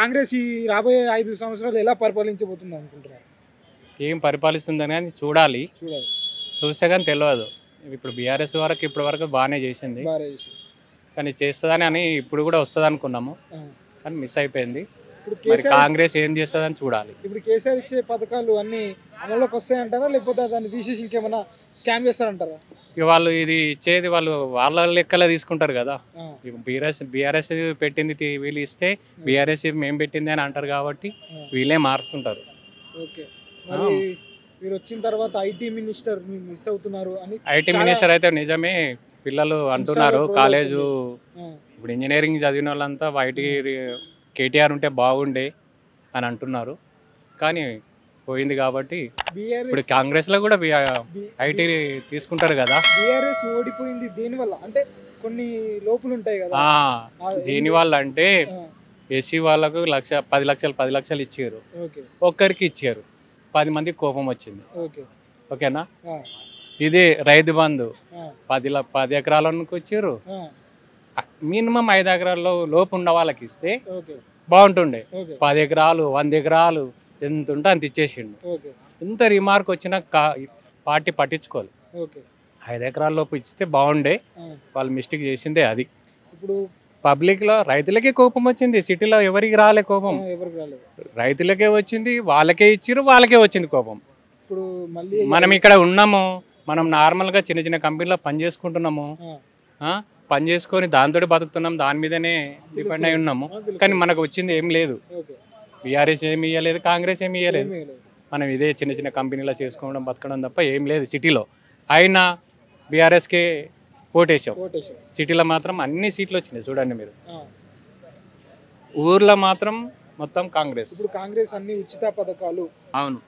కాంగ్రెస్ ఈ రాబోయే ఐదు సంవత్సరాలు ఎలా పరిపాలించబోతుంది అనుకుంటున్నారు? ఏం పరిపాలిస్తుందని కానీ చూడాలి. చూడాలి. చూస్తే కానీ తెలియదు. ఇప్పుడు బీఆర్ఎస్ వరకు ఇప్పటి వరకు బాగానే చేసింది. కానీ చేస్తుందని అని ఇప్పుడు కూడా వస్తుంది అనుకున్నాము. కానీ మిస్ అయిపోయింది. మరి కాంగ్రెస్ ఏం చేస్తుందని చూడాలి. ఇప్పుడు కేసీఆర్ ఇచ్చే పథకాలు అన్ని అమల్లోకి వస్తాయంటారా? లేకపోతే దాన్ని తీసేసి ఇంకేమైనా స్కామ్ చేస్తారంటారా? ఇక వాళ్ళు ఇది ఇచ్చేది వాళ్ళు వాళ్ళ లెక్కలో తీసుకుంటారు కదా. బీఆర్ఎస్ బీఆర్ఎస్ పెట్టింది వీళ్ళు ఇస్తే బీఆర్ఎస్ మేము పెట్టింది అని అంటారు కాబట్టి వీళ్ళే మారుస్తుంటారు. ఓకే. మరి వచ్చిన తర్వాత ఐటీ మినిస్టర్ మిస్ అవుతున్నారు అని ఐటీ మినిస్టర్ అయితే నిజమే పిల్లలు అంటున్నారు కాలేజు ఇప్పుడు ఇంజనీరింగ్ చదివిన వాళ్ళంతా ఐటీ కేటీఆర్ ఉంటే బాగుండే అని అంటున్నారు. కానీ పోయింది కాబట్టి ఇప్పుడు బీఆర్ఎస్ కాంగ్రెస్లో కూడా ఐటీ తీసుకుంటారు కదా. బీఆర్ఎస్ ఓడిపోయింది దేని వల్ల అంటే కొన్ని లోపులు ఉంటాయి కదా దేని వల్ల అంటే ఎస్సీ వాళ్ళకు లక్ష పది లక్షలు పది లక్షలు ఇచ్చారు. ఒక్కరికి ఇచ్చారు. పది మందికి కోపం వచ్చింది. ఓకే. ఓకేనా? ఇది రైతు బంధు. పది ల- పది ఎకరాలకు వచ్చారు మినిమం ఐదు ఎకరాల్లో లోపు ఉన్న వాళ్ళకి ఇస్తే బాగుంటుండే పది ఎకరాలు వంద ఎకరాలు ఎంత ఉంటే అంత ఇచ్చేసిండు. ఇంత రిమార్క్ వచ్చినా కా పార్టీ పట్టించుకోవాలి ఓకే. ఐదు ఎకరాల లోపు ఇస్తే బాగుండే. వాళ్ళు మిస్టేక్ చేసిందే అది. ఇప్పుడు పబ్లిక్లో రైతులకే కోపం వచ్చింది. సిటీలో ఎవరికి రాలే కోపం? రైతులకే వచ్చింది. వాళ్ళకే ఇచ్చిర్రు వాళ్ళకే వచ్చింది కోపం. ఇప్పుడు మళ్ళీ మనం ఇక్కడ ఉన్నాము. మనం నార్మల్గా చిన్న చిన్న కంపెనీలో పని చేసుకుంటున్నాము? పని చేసుకొని దాంతో బతుకుతున్నాం. దాని మీదనే డిపెండ్ అయి ఉన్నాము. కానీ మనకు వచ్చింది ఏం లేదు. బీఆర్ఎస్ ఏమి ఇవ్వలేదు కాంగ్రెస్ ఏమి ఇవ్వలేదు. మనం ఇదే చిన్న చిన్న కంపెనీలో చేసుకోవడం బతకడం తప్ప ఏం లేదు సిటీలో. అయినా బీఆర్ఎస్కే ఓటేసాం సిటీలో మాత్రం అన్ని సీట్లు వచ్చినాయి చూడండి మీరు. ఊర్లో మాత్రం మొత్తం కాంగ్రెస్. ఇప్పుడు కాంగ్రెస్ అన్ని ఉచిత పథకాలు. అవును.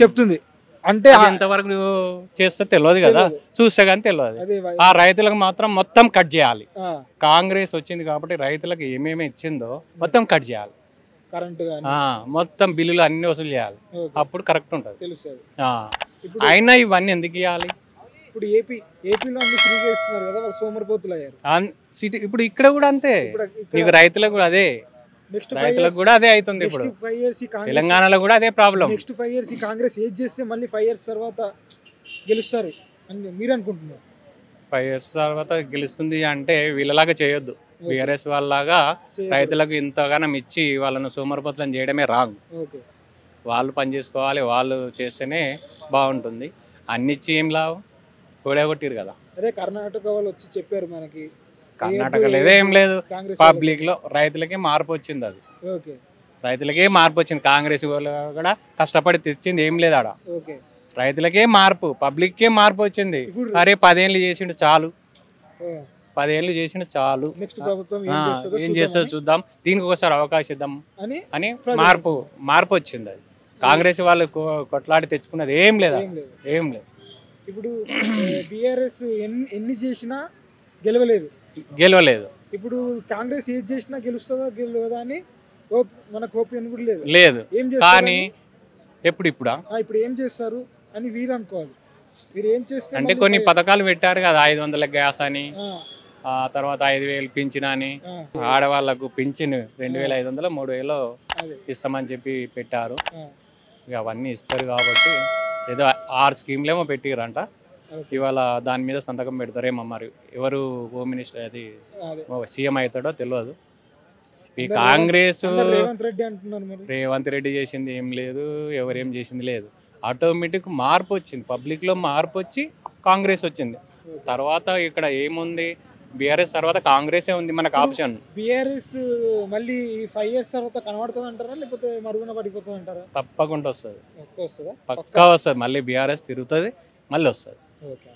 చెప్తుంది. అంటే ఎంతవరకు చేస్తే తెలియదు కదా. చూస్తే కానీ తెలియదు. ఆ రైతులకు మాత్రం మొత్తం కట్ చేయాలి. కాంగ్రెస్ వచ్చింది కాబట్టి రైతులకు ఏమేమి ఇచ్చిందో మొత్తం కట్ చేయాలి. కరెంట్ మొత్తం బిల్లులు అన్ని వసూలు చేయాలి. అప్పుడు కరెక్ట్ ఉంటుంది. తెలుస్తుంది. అయినా ఇవన్నీ ఎందుకు ఇవ్వాలి? ఇప్పుడు ఏపీ ఏపీలో అన్ని ఫ్రీగా ఇస్తున్నారు కదా వాళ్ళు సోమరిపోతులు అయ్యారు. సిటీ ఇప్పుడు ఇక్కడ కూడా అంతే. నీకు రైతులకు కూడా అదే. నెక్స్ట్ రైతులకు కూడా అదే అవుతుంది ఇప్పుడు. ఫైవ్ ఇయర్స్ తెలంగాణలో కూడా అదే ప్రాబ్లం. నెక్స్ట్ ఫైవ్ ఇయర్స్ ఈ కాంగ్రెస్ ఏది చేస్తే మళ్ళీ ఫైవ్ ఇయర్స్ తర్వాత గెలుస్తారు అని మీరు అనుకుంటున్నారు? ఫైవ్ ఇయర్స్ తర్వాత గెలుస్తుంది అంటే వీళ్ళలాగా చేయొద్దు. బీఆర్ఎస్ వాళ్ళలాగా. రైతులకు ఇంతగానం ఇచ్చి వాళ్ళను సోమరపత్రం చేయడమే రాంగ్. వాళ్ళు పని చేసుకోవాలి వాళ్ళు చేస్తేనే బాగుంటుంది. అన్ని ఇచ్చి ఏం లాభం ఓడగొట్టిరు కదా. అదే కర్ణాటక వాళ్ళు వచ్చి చెప్పారు మనకి. కర్ణాటకలో ఏదో ఏం లేదు. పబ్లిక్లో రైతులకే మార్పు వచ్చింది అది. రైతులకే మార్పు వచ్చింది. కాంగ్రెస్ వాళ్ళు కూడా కష్టపడి తెచ్చింది ఏం లేదు ఆడ. రైతులకే మార్పు పబ్లిక్కే మార్పు వచ్చింది. అరే పదేళ్ళు చేసిండు చాలు. పదేళ్ళు చేసిండు చాలు. నెక్స్ట్ ప్రభుత్వం ఏం చేస్తుందో చూద్దాం. దీనికి ఒకసారి అవకాశం ఇద్దాం అని అని మార్పు మార్పు వచ్చింది అది. కాంగ్రెస్ వాళ్ళు కొట్లాడి తెచ్చుకున్నది ఏం లేదా? ఏం లేదు. ఇప్పుడు బీఆర్ఎస్ ఎన్ని చేసినా గెలవలేదు. గెలవలేదు. ఇప్పుడు కాంగ్రెస్ ఏది చేసినా గెలుస్తుందా గెలవదా అని మనకు హోప్ అని కూడా లేదు. లేదు. కానీ ఎప్పుడు ఇప్పుడా? ఇప్పుడు ఏం చేస్తారు అని వీరు అనుకోవాలి. మీరు ఏం అంటే కొన్ని పథకాలు పెట్టారు కదా ఐదు వందల గ్యాస్ అని. ఆ, తర్వాత ఐదు వేలు పింఛన్ అని ఆ, ఆడవాళ్ళకు పింఛన్ రెండు వేల ఐదు వందలు మూడు వేలు ఇస్తామని చెప్పి పెట్టారు. ఇక అవన్నీ ఇస్తారు కాబట్టి ఏదో ఆరు స్కీమ్లేమో పెట్టిరంట. ఇవాళ దాని మీద సంతకం పెడతారేమో మరి. ఎవరు హోమ్ మినిస్టర్ అది సీఎం అవుతాడో తెలియదు ఈ కాంగ్రెస్ రేవంత్ రెడ్డి చేసింది ఏం లేదు ఎవరేం చేసింది లేదు. ఆటోమేటిక్ మార్పు వచ్చింది. పబ్లిక్లో మార్పు వచ్చి కాంగ్రెస్ వచ్చింది. తర్వాత ఇక్కడ ఏముంది? బీఆర్ఎస్ తర్వాత కాంగ్రెసే ఉంది మనకు ఆప్షన్. బీఆర్ఎస్ మళ్ళీ ఫైవ్ ఇయర్స్ తర్వాత కనబడుతుంది అంటారా లేకపోతే మరుగున పడిపోతుంది అంటారా తప్పకుండా వస్తుంది. పక్కా వస్తుంది? మళ్ళీ బీఆర్ఎస్ తిరుగుతుంది మళ్ళీ వస్తుంది. ఓకే.